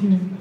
嗯